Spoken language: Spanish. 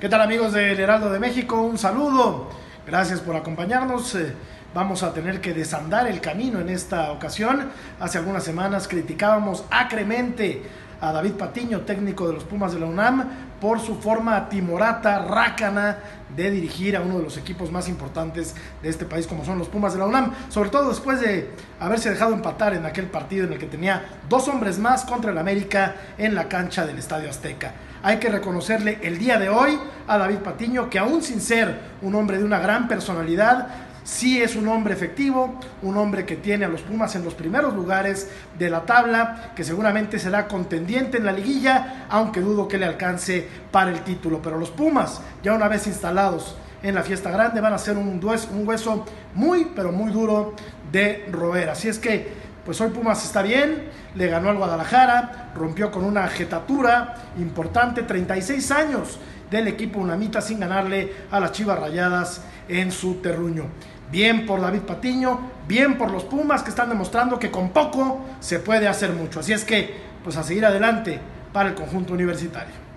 ¿Qué tal amigos del Heraldo de México? Un saludo. Gracias por acompañarnos. Eh, vamos a tener que desandar el camino en esta ocasión. Hace algunas semanas criticábamos acremente a David Patiño, técnico de los Pumas de la UNAM, por su forma timorata, rácana de dirigir a uno de los equipos más importantes de este país, como son los Pumas de la UNAM, sobre todo después de haberse dejado empatar en aquel partido en el que tenía dos hombres más contra el América en la cancha del Estadio Azteca. Hay que reconocerle el día de hoy a David Patiño que aún sin ser un hombre de una gran personalidad, sí es un hombre efectivo, un hombre que tiene a los Pumas en los primeros lugares de la tabla, que seguramente será contendiente en la liguilla, aunque dudo que le alcance para el título. Pero los Pumas, ya una vez instalados en la fiesta grande, van a ser un, hueso muy, pero muy duro de roer. Así es que pues hoy Pumas está bien, le ganó al Guadalajara, rompió con una jetatura importante, 36 años del equipo Unamita sin ganarle a las Chivas Rayadas en su terruño. Bien por David Patiño, bien por los Pumas que están demostrando que con poco se puede hacer mucho. Así es que, pues a seguir adelante para el conjunto universitario.